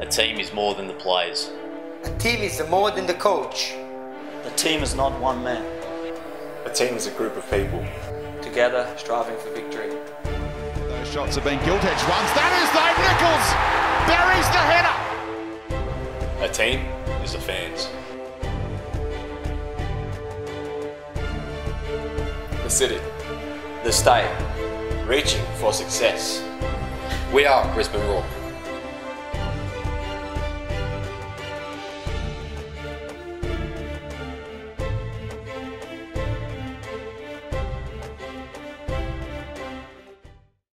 A team is more than the players. A team is more than the coach. A team is not one man. A team is a group of people. Together, striving for victory. Those shots have been gilt edged ones. That is Dave Nichols! Buries the header! A team is the fans. The city. The state. Reaching for success. We are Brisbane Roar.